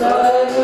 But